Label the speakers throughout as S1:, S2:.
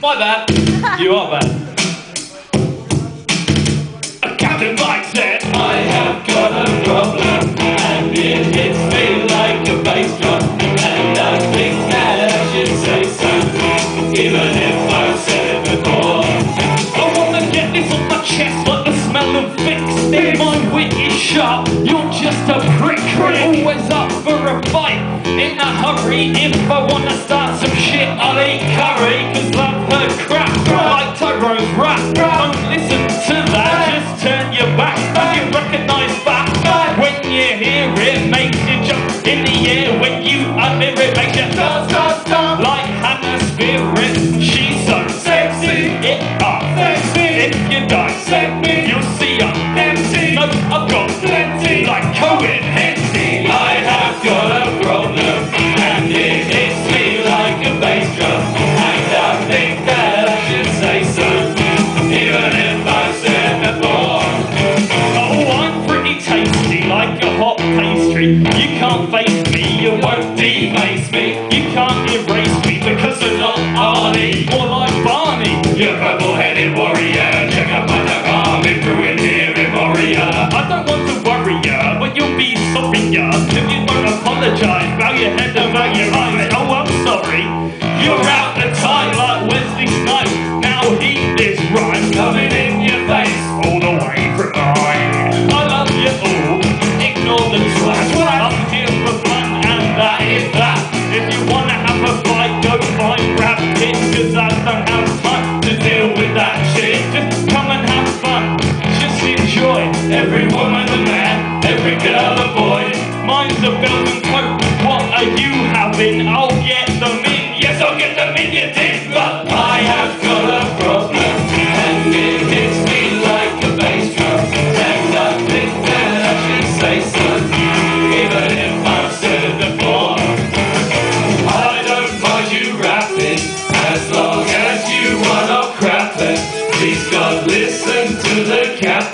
S1: My bad. you are bad. Captain Mike said, I have got a problem, and it hits me like a bass drum, and I think that I should say so, even if I've said it before. I wanna get this off my chest like the smell of Vicks. If my wit is sharp, you're just a prick. Always up for a fight, in a hurry. If I wanna start some shit, I'll eat curry, in the air. When you utter it, makes you stop, stop, You can't face me, you won't deface me. You can't erase me because I'm not Arnie, more like Barney. You purple-headed warrior, check out my army ruined here in Moria. I don't want to worry ya, but you'll be sorry ya if you don't apologise. Bow your head and bow your eyes. Oh, I'm sorry. You're out the time like Wesley Mine's a velvet coat. What are you having? I'll get them in. Yes, I'll get them in your dick. But I have got a problem, and it hits me like a bass drum. And I think that I should say so, even if I've said it before. I don't mind you rapping, as long as you are not crapping. Please God, listen to the captain.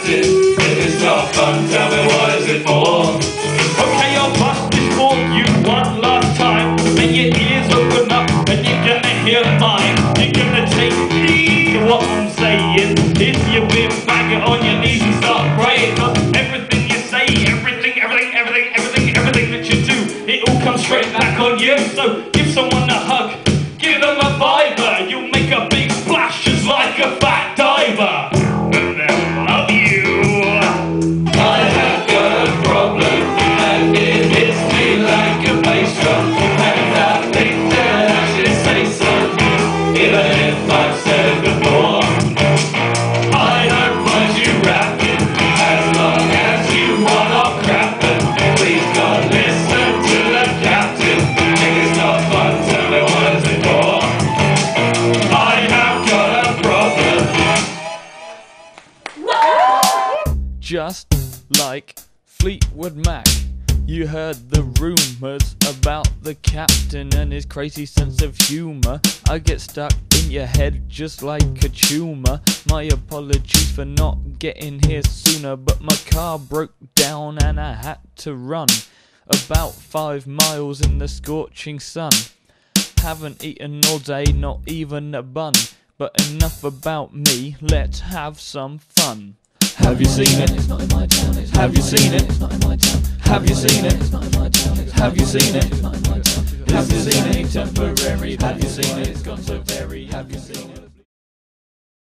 S1: What I'm saying. If you've been bagging on your knees and start praying, 'cause everything you say, everything, everything, everything, everything, everything that you do, it all comes straight back on you. So give someone a hug, give them a fiver. You'll make a big splash just like a fat
S2: just like Fleetwood Mac. You heard the rumours about the captain and his crazy sense of humour. I get stuck in your head just like a tumour. My apologies for not getting here sooner, but my car broke down and I had to run about five miles in the scorching sun. Haven't eaten all day, not even a bun. But enough about me, let's have some fun. Have you seen it? Have you seen it? Have you seen it? Have you seen it? Not in my town. Have you seen it? Temporary. Have you seen it? It's gone so very. Have you